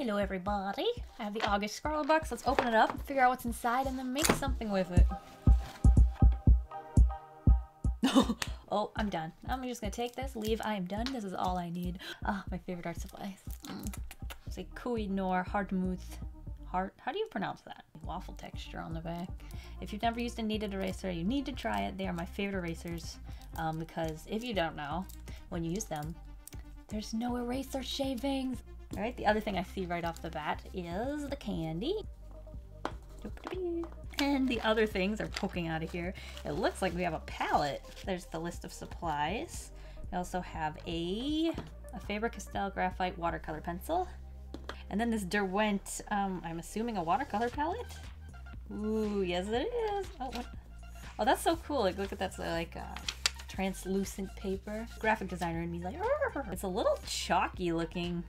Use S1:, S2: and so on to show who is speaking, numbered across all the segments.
S1: Hello everybody. I have the August Scrawlrbox. Let's open it up and figure out what's inside and then make something with it. oh, I'm done. I'm just gonna take this, leave, I am done. This is all I need. Ah, my favorite art supplies. Mm. It's a Koh-I-Noor Hardtmuth. Heart? How do you pronounce that? Waffle texture on the back. If you've never used a kneaded eraser, you need to try it. They are my favorite erasers um, because if you don't know, when you use them, there's no eraser shavings. All right, the other thing I see right off the bat is the candy. And the other things are poking out of here. It looks like we have a palette. There's the list of supplies. We also have a, a Faber-Castell graphite watercolor pencil. And then this Derwent, um, I'm assuming a watercolor palette? Ooh, yes it is. Oh, what? oh that's so cool. Like, look at that, so, like, uh, translucent paper. Graphic designer in me like, Arr! it's a little chalky looking.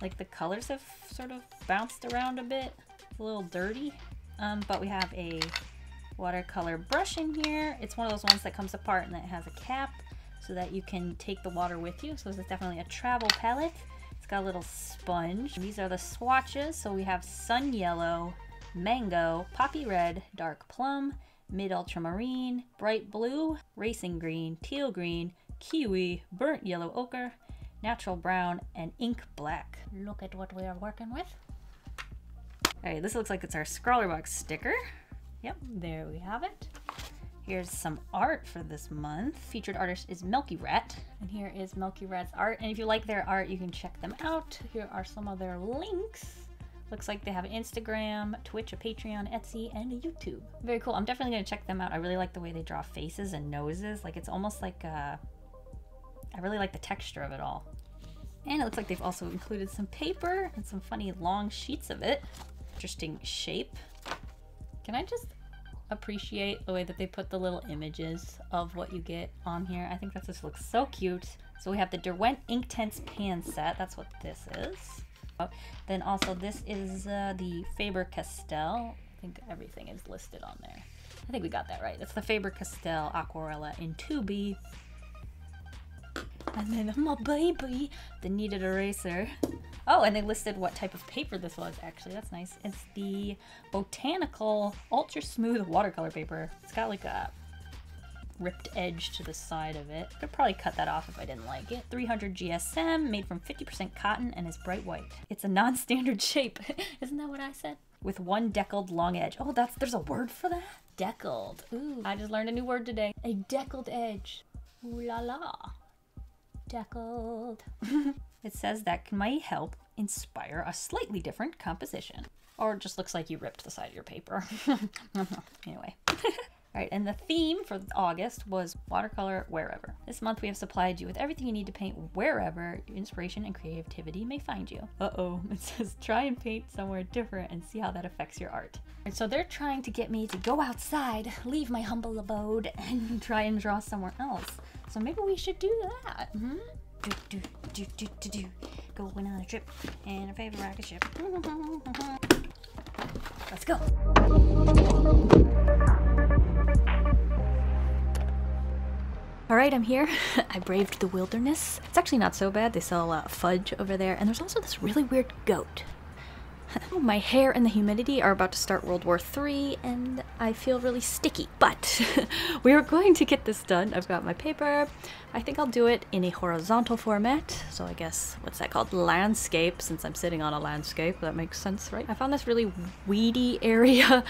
S1: Like the colors have sort of bounced around a bit. A little dirty. Um, but we have a watercolor brush in here. It's one of those ones that comes apart and that has a cap so that you can take the water with you. So this is definitely a travel palette. It's got a little sponge. These are the swatches. So we have sun yellow, mango, poppy red, dark plum, mid ultramarine, bright blue, racing green, teal green, kiwi, burnt yellow ochre, natural brown, and ink black. Look at what we are working with. Alright, this looks like it's our Scrawlrbox sticker. Yep, there we have it. Here's some art for this month. Featured artist is Milky Rat. And here is Milky Rat's art. And if you like their art, you can check them out. Here are some of their links. Looks like they have Instagram, Twitch, a Patreon, Etsy, and a YouTube. Very cool. I'm definitely going to check them out. I really like the way they draw faces and noses. Like it's almost like uh, I really like the texture of it all. And it looks like they've also included some paper and some funny long sheets of it. Interesting shape. Can I just appreciate the way that they put the little images of what you get on here? I think that just looks so cute. So we have the Derwent Inktense pan set. That's what this is. Then also this is uh, the Faber-Castell. I think everything is listed on there. I think we got that right. It's the Faber-Castell Aquarella in 2B. And then my baby, the kneaded eraser. Oh, and they listed what type of paper this was, actually. That's nice. It's the Botanical Ultra Smooth Watercolor Paper. It's got like a ripped edge to the side of it. Could probably cut that off if I didn't like it. 300 GSM, made from 50% cotton and is bright white. It's a non-standard shape. Isn't that what I said? With one deckled long edge. Oh, that's there's a word for that? Deckled. Ooh, I just learned a new word today. A deckled edge. Ooh la la. Deckled. it says that might help inspire a slightly different composition. Or it just looks like you ripped the side of your paper. anyway. Alright, and the theme for August was watercolor wherever. This month we have supplied you with everything you need to paint wherever inspiration and creativity may find you. Uh-oh, it says try and paint somewhere different and see how that affects your art. And so they're trying to get me to go outside, leave my humble abode, and try and draw somewhere else. So maybe we should do that. Mm -hmm. Do, do, do, do, do, do. Going on a trip in a paper rocket ship. Let's go. Alright, I'm here. I braved the wilderness. It's actually not so bad. They sell a uh, fudge over there. And there's also this really weird goat. Oh, my hair and the humidity are about to start World War III, and I feel really sticky. But we are going to get this done. I've got my paper. I think I'll do it in a horizontal format. So I guess, what's that called? Landscape, since I'm sitting on a landscape. That makes sense, right? I found this really weedy area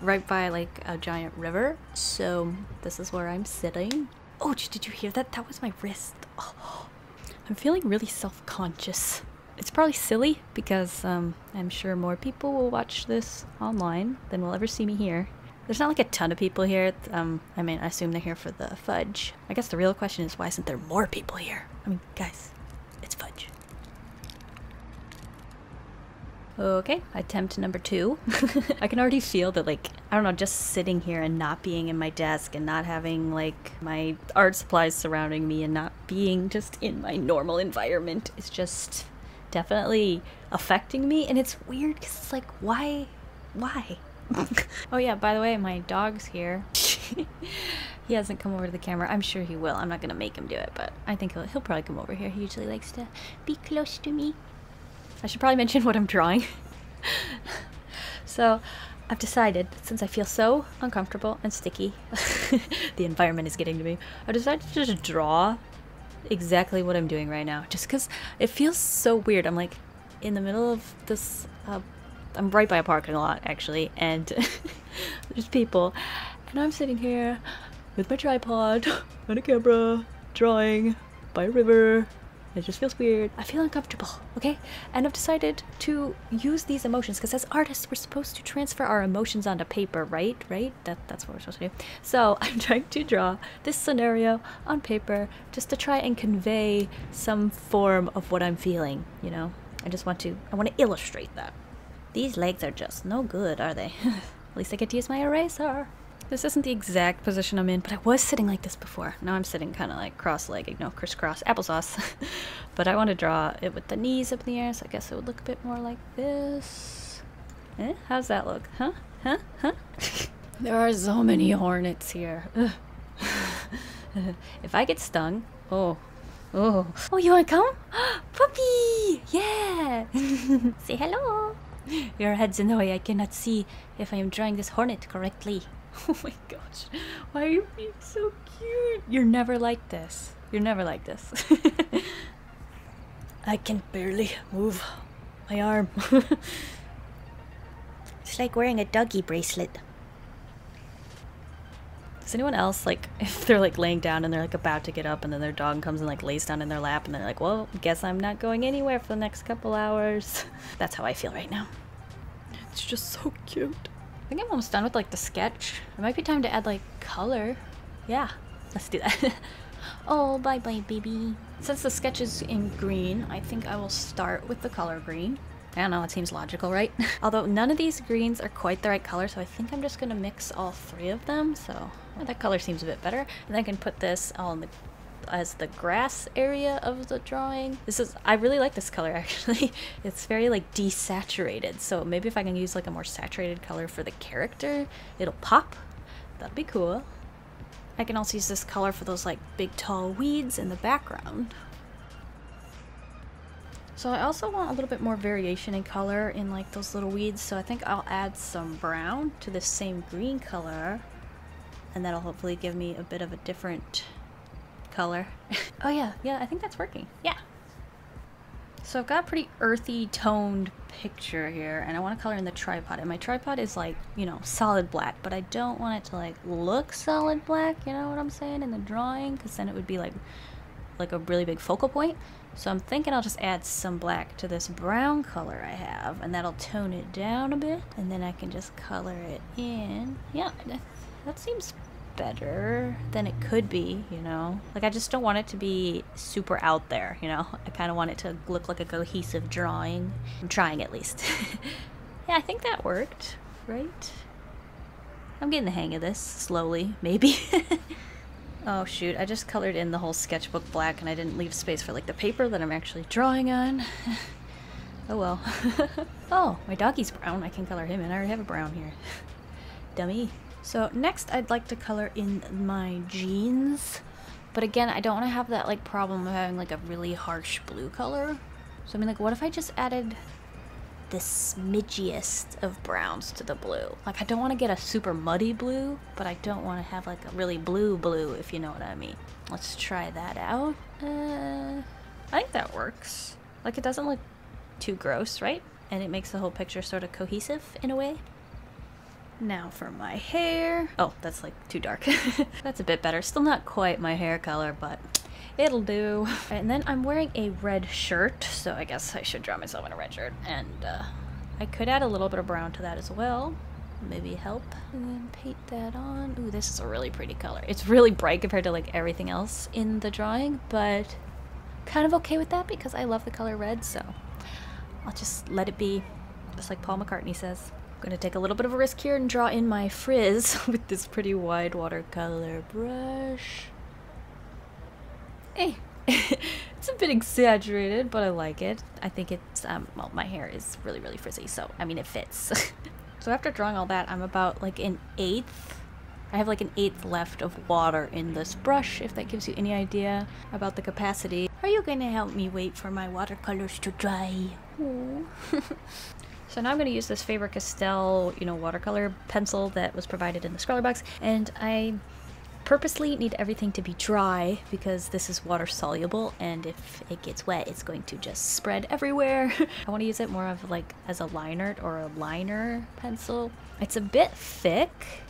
S1: right by like a giant river. So this is where I'm sitting. Oh, did you hear that? That was my wrist. Oh, I'm feeling really self-conscious. It's probably silly because um, I'm sure more people will watch this online than will ever see me here. There's not like a ton of people here. Um, I mean, I assume they're here for the fudge. I guess the real question is why isn't there more people here? I mean, guys, it's fudge. Okay, attempt number two. I can already feel that, like, I don't know, just sitting here and not being in my desk and not having, like, my art supplies surrounding me and not being just in my normal environment is just definitely affecting me. And it's weird because it's like, why? Why? oh, yeah, by the way, my dog's here. he hasn't come over to the camera. I'm sure he will. I'm not to make him do it, but I think he'll, he'll probably come over here. He usually likes to be close to me. I should probably mention what I'm drawing. so, I've decided, since I feel so uncomfortable and sticky, the environment is getting to me, I decided to just draw exactly what I'm doing right now. Just because it feels so weird. I'm like in the middle of this, uh, I'm right by a parking lot actually, and there's people, and I'm sitting here with my tripod and a camera, drawing by a river, it just feels weird. I feel uncomfortable, okay? And I've decided to use these emotions because as artists, we're supposed to transfer our emotions onto paper, right? Right? That, that's what we're supposed to do. So I'm trying to draw this scenario on paper just to try and convey some form of what I'm feeling, you know? I just want to, I want to illustrate that. These legs are just no good, are they? At least I get to use my eraser. This isn't the exact position I'm in, but I was sitting like this before. Now I'm sitting kind of like cross-legged, no, crisscross, applesauce. but I want to draw it with the knees up in the air, so I guess it would look a bit more like this. Eh? How's that look? Huh? Huh? Huh? there are so many hornets here. if I get stung, oh, oh. Oh, you want to come? Puppy! Yeah! Say hello! Your head's in the way. I cannot see if I am drawing this hornet correctly. Oh my gosh. Why are you being so cute? You're never like this. You're never like this. I can barely move my arm. it's like wearing a doggy bracelet. Does anyone else, like, if they're like laying down and they're like about to get up and then their dog comes and like lays down in their lap and they're like, well, guess I'm not going anywhere for the next couple hours. That's how I feel right now. It's just so cute. I think I'm almost done with like the sketch. It might be time to add like color. Yeah, let's do that. oh, bye bye baby. Since the sketch is in green, I think I will start with the color green. I don't know, it seems logical, right? Although none of these greens are quite the right color, so I think I'm just gonna mix all three of them. So that color seems a bit better. And then I can put this all in the as the grass area of the drawing. This is, I really like this color actually. it's very like desaturated. So maybe if I can use like a more saturated color for the character, it'll pop. That'd be cool. I can also use this color for those like big tall weeds in the background. So I also want a little bit more variation in color in like those little weeds. So I think I'll add some brown to the same green color and that'll hopefully give me a bit of a different color. oh yeah, yeah, I think that's working. Yeah. So I've got a pretty earthy toned picture here and I want to color in the tripod and my tripod is like, you know, solid black, but I don't want it to like look solid black, you know what I'm saying, in the drawing, because then it would be like, like a really big focal point. So I'm thinking I'll just add some black to this brown color I have and that'll tone it down a bit and then I can just color it in. Yeah, that seems better than it could be, you know? Like, I just don't want it to be super out there, you know? I kind of want it to look like a cohesive drawing. I'm trying at least. yeah, I think that worked, right? I'm getting the hang of this, slowly, maybe. oh shoot, I just colored in the whole sketchbook black and I didn't leave space for like the paper that I'm actually drawing on. oh well. oh, my doggy's brown. I can color him in. I already have a brown here. Dummy. So next I'd like to color in my jeans. But again, I don't want to have that like problem of having like a really harsh blue color. So I mean like what if I just added the smidgiest of browns to the blue? Like I don't want to get a super muddy blue, but I don't want to have like a really blue blue if you know what I mean. Let's try that out. Uh, I think that works. Like it doesn't look too gross, right? And it makes the whole picture sort of cohesive in a way. Now for my hair. Oh, that's like too dark. that's a bit better. Still not quite my hair color, but it'll do. And then I'm wearing a red shirt, so I guess I should draw myself in a red shirt. And uh, I could add a little bit of brown to that as well. Maybe help. And then paint that on. Ooh, this is a really pretty color. It's really bright compared to like everything else in the drawing, but kind of okay with that because I love the color red, so I'll just let it be, just like Paul McCartney says gonna take a little bit of a risk here and draw in my frizz with this pretty wide watercolor brush. Hey, it's a bit exaggerated, but I like it. I think it's, um, well, my hair is really, really frizzy, so, I mean, it fits. so after drawing all that, I'm about, like, an eighth. I have, like, an eighth left of water in this brush, if that gives you any idea about the capacity. Are you gonna help me wait for my watercolors to dry? So now I'm going to use this Faber-Castell, you know, watercolor pencil that was provided in the Scrawlrbox, and I purposely need everything to be dry because this is water soluble and if it gets wet it's going to just spread everywhere. I want to use it more of like as a liner or a liner pencil. It's a bit thick,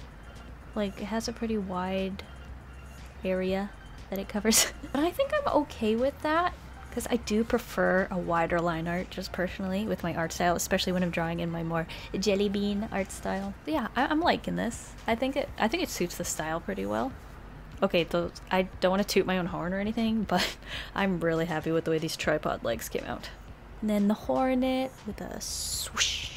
S1: like it has a pretty wide area that it covers. but I think I'm okay with that because I do prefer a wider line art just personally with my art style, especially when I'm drawing in my more jelly bean art style. But yeah, I am liking this. I think it I think it suits the style pretty well. Okay, those, I don't want to toot my own horn or anything, but I'm really happy with the way these tripod legs came out. And then the hornet with a swoosh.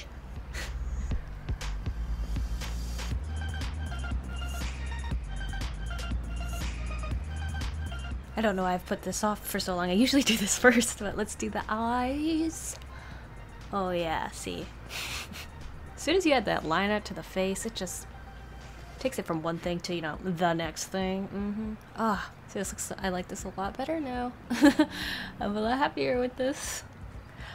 S1: I don't know why I've put this off for so long. I usually do this first, but let's do the eyes. Oh yeah, see. as soon as you add that line out to the face, it just takes it from one thing to, you know, the next thing. Mm-hmm. Ah, see this looks, I like this a lot better now. I'm a lot happier with this.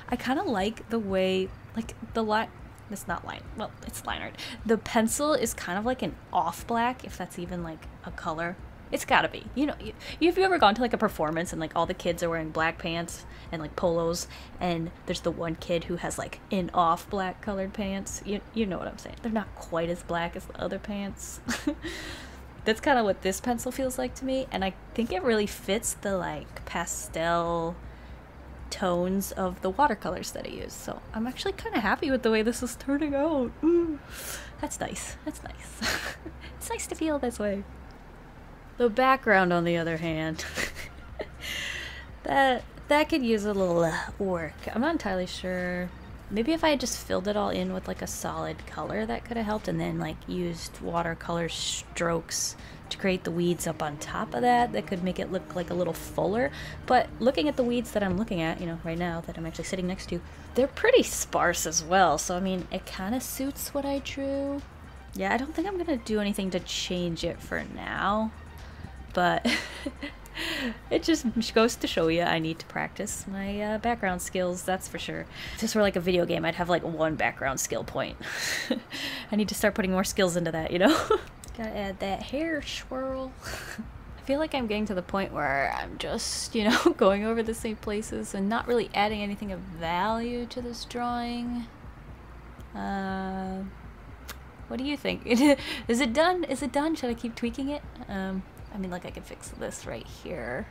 S1: I kind of like the way, like, the line, it's not line, well, it's line art. The pencil is kind of like an off black, if that's even, like, a color. It's gotta be. You know, you, have you ever gone to like a performance and like all the kids are wearing black pants and like polos, and there's the one kid who has like in off black colored pants. You you know what I'm saying? They're not quite as black as the other pants. That's kind of what this pencil feels like to me, and I think it really fits the like pastel tones of the watercolors that I use. So I'm actually kind of happy with the way this is turning out. Ooh, that's nice. That's nice. it's nice to feel this way. The background, on the other hand, that that could use a little uh, work. I'm not entirely sure. Maybe if I had just filled it all in with like a solid color, that could have helped, and then like used watercolor strokes to create the weeds up on top of that. That could make it look like a little fuller. But looking at the weeds that I'm looking at, you know, right now that I'm actually sitting next to, they're pretty sparse as well. So I mean, it kind of suits what I drew. Yeah, I don't think I'm gonna do anything to change it for now but it just goes to show you I need to practice my uh, background skills, that's for sure. If this were like a video game, I'd have like one background skill point. I need to start putting more skills into that, you know? Gotta add that hair swirl. I feel like I'm getting to the point where I'm just, you know, going over the same places and not really adding anything of value to this drawing. Uh, what do you think? Is it done? Is it done? Should I keep tweaking it? Um, I mean, like I could fix this right here.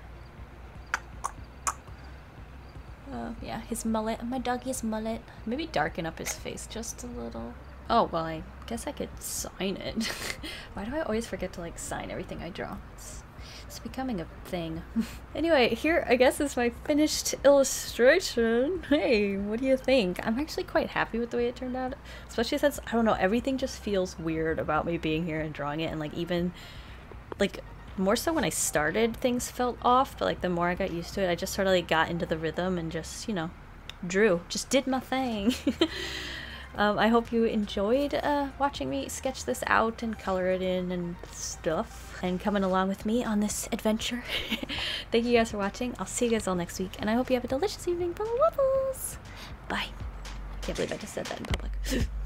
S1: Uh, yeah, his mullet, my doggy's mullet. Maybe darken up his face just a little. Oh, well, I guess I could sign it. Why do I always forget to, like, sign everything I draw? It's, it's becoming a thing. anyway, here, I guess, is my finished illustration. Hey, what do you think? I'm actually quite happy with the way it turned out. Especially since, I don't know, everything just feels weird about me being here and drawing it. And, like, even, like, more so when I started, things felt off, but like the more I got used to it, I just sort of like got into the rhythm and just, you know, drew, just did my thing. um, I hope you enjoyed uh, watching me sketch this out and color it in and stuff and coming along with me on this adventure. Thank you guys for watching. I'll see you guys all next week and I hope you have a delicious evening. Bye. I can't believe I just said that in public.